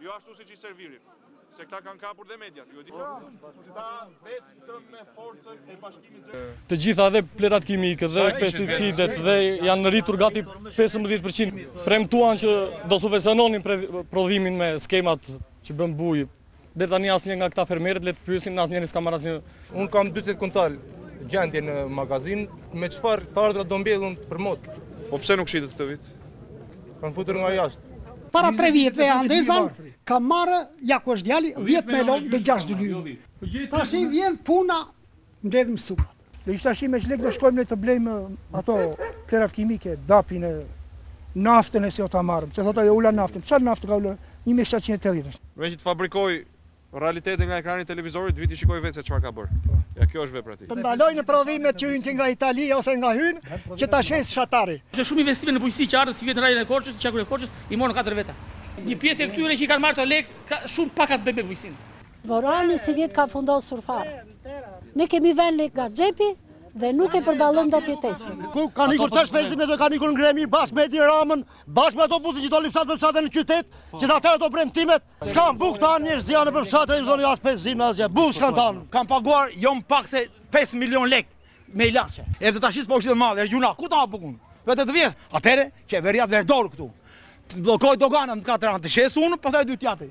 Jo ashtu si që i servirin Se këta kanë kapur dhe mediat Po di. Ta, ta, Të gjitha dhe plehrat kimike dhe pesticidet dhe janë rritur gati 15%. Premtuan që do subvenciononin prodhimin me skemat që bën bujë.. Dhe tani asnjë nga këta fermerët le të pyesin, asnjë një s'ka marrë asnjë... Unë kam 20 kuintal gjendje në magazinë, me çfarë të ardhra do mbjell unë për mot? Po pse nuk shitet këtë vit? Kanë futur nga jashtë. Para tre vjetëve e andezan, ka marrë, ja ku është djali, 10 milion me 6 dynymë. Tashi vjen puna mbledhim supet. Dhe është tashi me ç'lekë do shkojmë ne të blejmë ato plehrat kimike, dapin e naftën e si do ta marrim. Që thotë ai ula naftën. Çfarë nafte ka ulur? Një mijë e shtatëqind e tetëdhjetë është. Veç të fabrikojë realitetin nga ekrani i televizorit të vijë t'i shikojë vetë se çfarë ka bërë. Ja kjo është vepra e tij. Të ndalojnë prodhimet që hyjnë nga Italia ose nga hyjnë që ta shesë fshatari. Se shumë investime në bujqësi që erdhën sivjet në rajonin e Korçës, në qarkun e Korçës, i morën katër veta. Një pjesë e këtyre që i kanë marrë këto lekë, shumë pak ka të bëjë me bujqësinë. Vorani sivjet na ka fundosur fare. Ne kemi vënë lek nga xhepi dhe nuk e përballojmë dot jetesën. Kanë ikur tërë shpresat, kanë ikur në greminë bashkë me Edi Ramën, bashkë me ato buzë që do lipsat për fshatin në qytet, që dha tërë ato premtimet. S'ka bukë të hanë njerëzia për fshatin, i thonë as pesë zimë asgjë. Bukë s'kanë të hanë. Kam paguar jo më pak se 5 milion lek Me ilaçe. Edhe tash s'po shitet malli, është gjynah, ku ta ha bukën? Vetëm të vjedh. Atëherë, qeveria të vërë dorë këtu. Të bllokojë doganën në katër anë, të shes unë, pastaj të hyjë tjetri.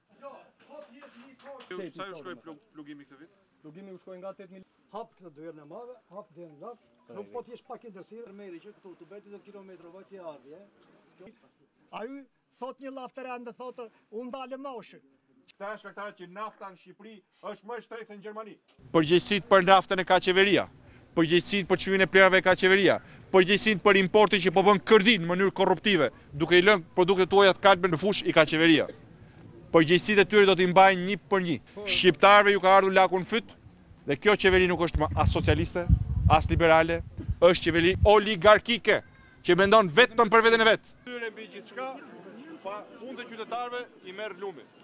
Sa ju shkoi plugimi këtë vit? Plugimi u shkoi nga tetë mijë. Hap këtë derën e madhe, hap derën lart. Nuk po të jesh pak i ndërsyer. Fermeri që këtu të bëjë dyzet kilometra vajtje e ardhje. Ai thotë një llaf të rëndë, thotë, unë dal bosh. Këta janë shkaktarët që nafta në Shqipëri Është më e shtrenjtë se në Gjermani. Përgjegjësinë për naftën e ka qeveria. Përgjegjësinë për çmimin e plehrave e ka qeveria. Përgjegjësinë për importin që po bën kërdinë në mënyrë korruptive, duke i lënë produktet tuaja të kalben në fushë i ka qeveria. Përgjegjësitë e tyre do t'i mbajnë një për një. Shqiptarëve ju ka ardhur laku në fyt dhe kjo qeveri nuk është më as socialiste, as liberale, është qeveri oligarkike që mendon vetëm për veten e vet. E tyre mbi gjithçka, pa punët e qytetarëve i merr lumi.